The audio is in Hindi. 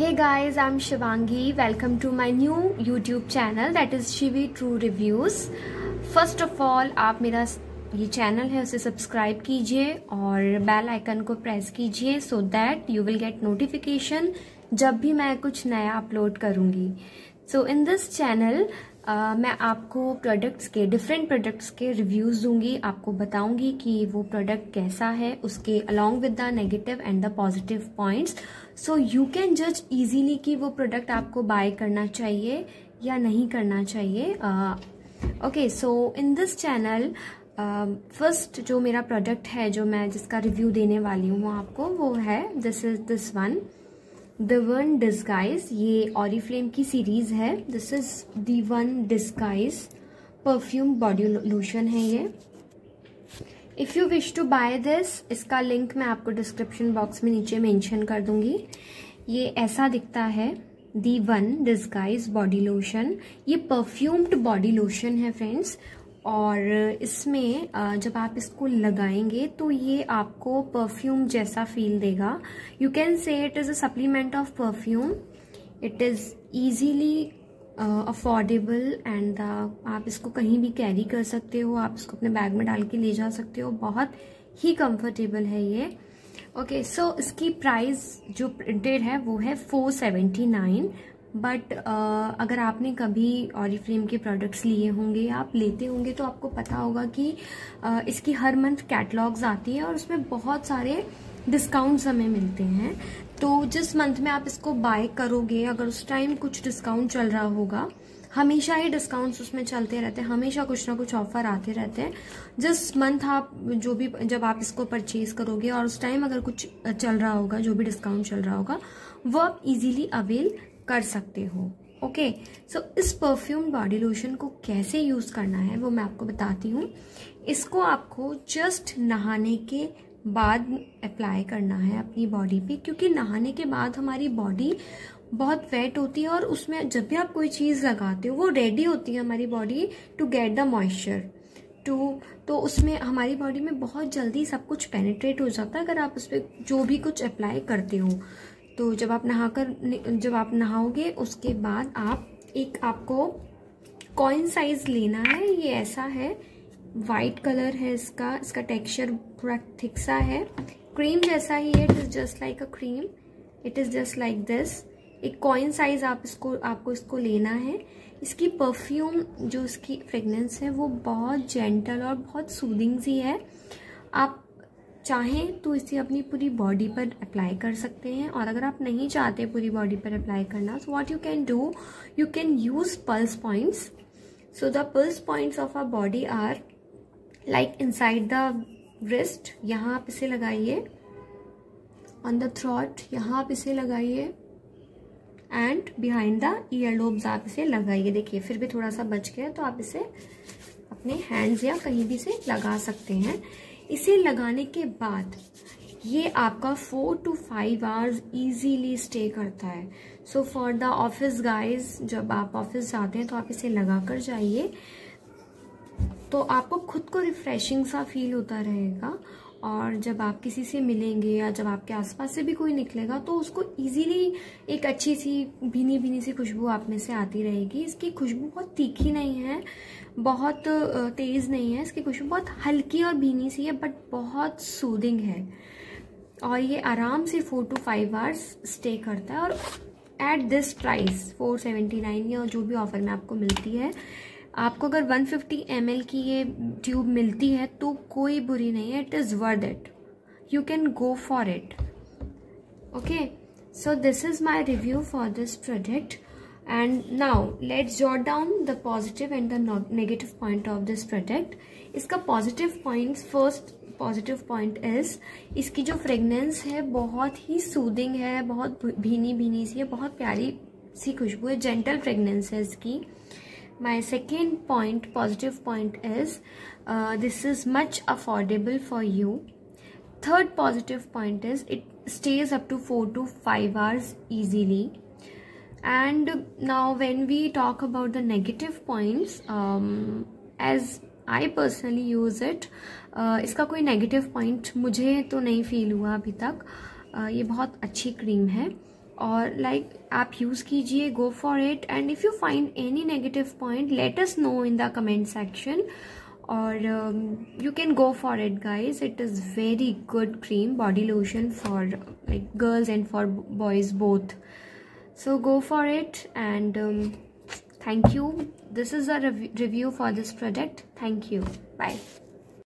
Hey guys I am Shivangi welcome to my new YouTube channel that is Shivi true reviews first of all आप मेरा ये चैनल है, उसे सब्सक्राइब कीजिए और बेल आइकन को प्रेस कीजिए so that you will get notification जब भी मैं कुछ नया अपलोड करूँगी। सो इन दिस चैनल मैं आपको प्रोडक्ट्स के डिफरेंट प्रोडक्ट्स के रिव्यूज़ दूँगी, आपको बताऊँगी कि वो प्रोडक्ट कैसा है, उसके along with the negative and the positive points so you can जज इजीली कि वो प्रोडक्ट आपको बाय करना चाहिए या नहीं करना चाहिए। Okay so in this channel first जो मेरा प्रोडक्ट है, जो मैं जिसका रिव्यू देने वाली हूँ आपको, वो है this is this one the one disguise ये ऑरिफ्लेम की सीरीज़ है. This is the one disguise perfume body lotion है ये. If you wish to buy this इसका लिंक मैं आपको डिस्क्रिप्शन बॉक्स में नीचे मेंशन कर दूँगी. ये ऐसा दिखता है. The one disguise body lotion ये परफ्यूम्ड बॉडी लोशन है फ्रेंड्स और इसमें जब आप इसको लगाएँगे तो ये आपको परफ्यूम जैसा फील देगा। You can say it is a supplement of perfume it is easily affordable and आप इसको कहीं भी कैरी कर सकते हो। आप इसको अपने बैग में डाल के ले जा सकते हो। बहुत ही कंफर्टेबल है ये। ओके okay, सो so इसकी प्राइस जो प्रिंटेड है वो है four seventy nine but uh, अगर आपने कभी ऑरिफ्लेम के प्रोडक्ट्स लिए होंगे या आप लेते होंगे तो आपको पता होगा कि uh, इसकी हर मंथ कैटलॉग्स आती है और उसमें बहुत सारे डिस्काउंट्स हमें मिलते हैं। तो जिस मंथ में आप इसको बाय करोगे अगर उस टाइम कुछ डिस्काउंट चल रहा होगा हमेशा ही डिस्काउंट्स उसमें चलते रहते हैं हमेशा कुछ ना कुछ ऑफ़र आते रहते हैं। जिस मंथ आप जो भी जब आप इसको परचेज करोगे और उस टाइम अगर कुछ चल रहा होगा जो भी डिस्काउंट चल रहा होगा वो आप इजीली अवेल कर सकते हो ओके सो so, इस परफ्यूम बॉडी लोशन को कैसे यूज़ करना है वो मैं आपको बताती हूँ। इसको आपको जस्ट नहाने के बाद अप्लाई करना है अपनी बॉडी पे क्योंकि नहाने के बाद हमारी बॉडी बहुत वेट होती है और उसमें जब भी आप कोई चीज़ लगाते हो वो रेडी होती है हमारी body to get the moisture to तो उसमें हमारी बॉडी में बहुत जल्दी सब कुछ पेनिट्रेट हो जाता है अगर आप उस पर जो भी कुछ अप्लाई करते हो। तो जब आप नहाकर जब आप नहाओगे, उसके बाद आप एक आपको कॉइन साइज़ लेना है। ये ऐसा है। वाइट कलर है इसका। इसका टेक्सचर पूरा थिक सा है। क्रीम जैसा ही है। It is just like a cream it is just like this एक कॉइन साइज़ आप इसको, आपको इसको लेना है। इसकी परफ्यूम जो इसकी फ्रेगनेंस है, वो बहुत जेंटल और बहुत सूदिंग सी है। आप चाहें तो इसे अपनी पूरी बॉडी पर अप्लाई कर सकते हैं और अगर आप नहीं चाहते पूरी बॉडी पर अप्लाई करना so what you can do you can use pulse points so the pulse points of our body are like inside the wrist यहाँ आप इसे लगाइए ऑन द थ्रॉट यहाँ आप इसे लगाइए and behind the ear lobes आप इसे लगाइए। देखिए, फिर भी थोड़ा सा बच गया तो आप इसे अपने हैंड्स या कहीं भी से लगा सकते हैं। इसे लगाने के बाद ये आपका four to five hours easily stay करता है। So for the office guys जब आप ऑफ़िस जाते हैं तो आप इसे लगा कर जाइए। तो आपको खुद को रिफ्रेशिंग सा फील होता रहेगा। और जब आप किसी से मिलेंगे या जब आपके आसपास से भी कोई निकलेगा तो उसको इजीली एक अच्छी सी भीनी भीनी सी खुशबू आप में से आती रहेगी। इसकी खुशबू बहुत तीखी नहीं है, बहुत तेज़ नहीं है। इसकी खुशबू बहुत हल्की और भीनी सी है बट बहुत सूदिंग है। और ये आराम से four to five hours stay करता है। और at this price four seventy nine या जो भी ऑफ़र में आपको मिलती है आपको अगर 150 फिफ्टी की ये ट्यूब मिलती है तो कोई बुरी नहीं है it is worth it you can go for it okay so this is my review for this product and now let's jot down the positive and the negative point of this product इसका positive point first positive point is इसकी जो फ्रेगनेंस है, बहुत ही सूदिंग है, बहुत भीनी भीनी सी है, बहुत प्यारी सी खुशबू है जेंटल फ्रेगनेंस है इसकी. My second point positive point is uh, this is much affordable for you third positive point is it stays up to 4 to 5 hours easily and now when we talk about the negative points um, as I personally use it इसका कोई नेगेटिव पॉइंट मुझे तो नहीं फील हुआ अभी तक uh, ये बहुत अच्छी क्रीम है और लाइक like, आप यूज़ कीजिए go for it and if you find any negative point let us know in the comment section और you can go for it guys it is very good cream body lotion for like girls and for boys both so go for it and thank you this is a review for this product thank you bye